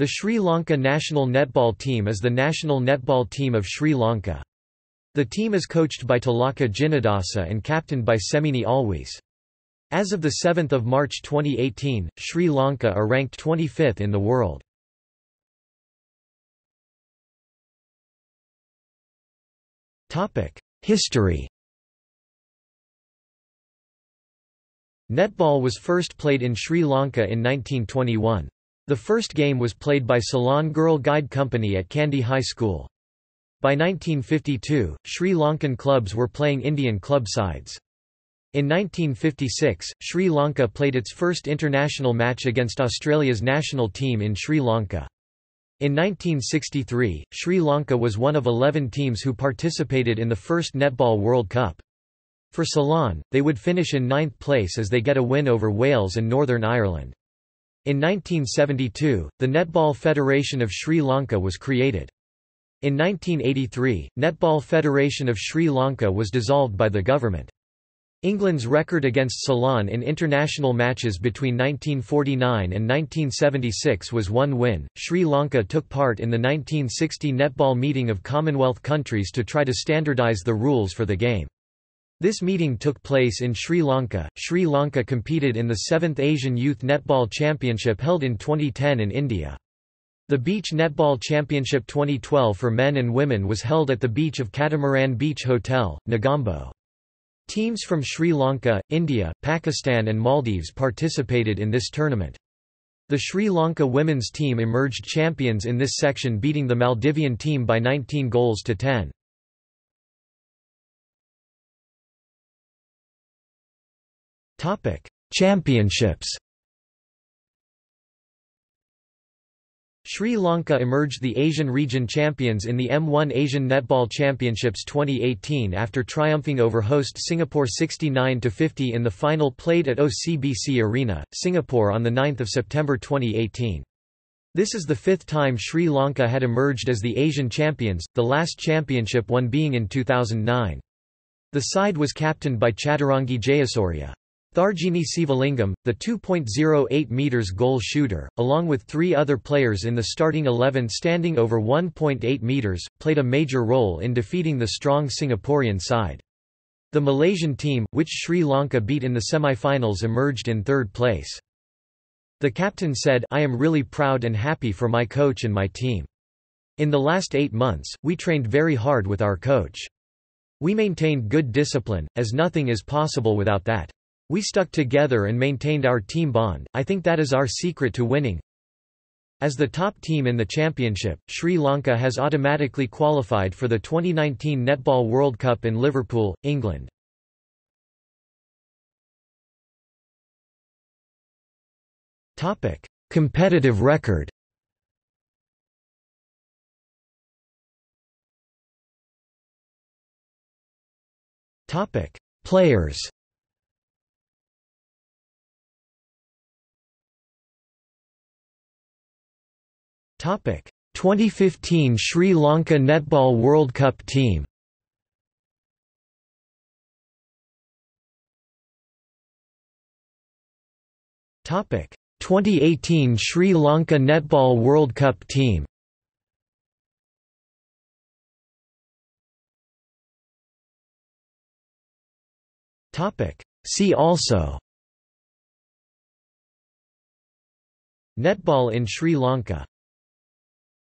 The Sri Lanka national netball team is the national netball team of Sri Lanka. The team is coached by Thilaka Jinadasa and captained by Semini Alwis. As of 7 March 2018, Sri Lanka are ranked 25th in the world. History Netball was first played in Sri Lanka in 1921. The first game was played by Ceylon Girl Guide Company at Kandy High School. By 1952, Sri Lankan clubs were playing Indian club sides. In 1956, Sri Lanka played its first international match against Australia's national team in Sri Lanka. In 1963, Sri Lanka was one of 11 teams who participated in the first Netball World Cup. For Ceylon, they would finish in ninth place as they get a win over Wales and Northern Ireland. In 1972, the Netball Federation of Sri Lanka was created. In 1983, Netball Federation of Sri Lanka was dissolved by the government. England's record against Ceylon in international matches between 1949 and 1976 was one win. Sri Lanka took part in the 1960 netball meeting of Commonwealth countries to try to standardise the rules for the game. This meeting took place in Sri Lanka. Sri Lanka competed in the 7th Asian Youth Netball Championship held in 2010 in India. The Beach Netball Championship 2012 for men and women was held at the beach of Catamaran Beach Hotel, Negombo. Teams from Sri Lanka, India, Pakistan and Maldives participated in this tournament. The Sri Lanka women's team emerged champions in this section beating the Maldivian team by 19 goals to 10. Championships Sri Lanka emerged the Asian region champions in the M1 Asian Netball Championships 2018 after triumphing over host Singapore 69-50 in the final played at OCBC Arena, Singapore on 9 September 2018. This is the fifth time Sri Lanka had emerged as the Asian champions, the last championship one being in 2009. The side was captained by Chaturangi Jayasurya. Tharjini Sivalingam, the 2.08 meters goal shooter, along with three other players in the starting 11 standing over 1.8 meters, played a major role in defeating the strong Singaporean side. The Malaysian team, which Sri Lanka beat in the semi-finals emerged in third place. The captain said, I am really proud and happy for my coach and my team. In the last eight months, we trained very hard with our coach. We maintained good discipline, as nothing is possible without that. We stuck together and maintained our team bond, I think that is our secret to winning. As the top team in the championship, Sri Lanka has automatically qualified for the 2019 Netball World Cup in Liverpool, England. Topic: Competitive record. Topic: Players 2015 Sri Lanka Netball World Cup team. Topic: 2018 Sri Lanka Netball World Cup team. Topic: See also Netball in Sri Lanka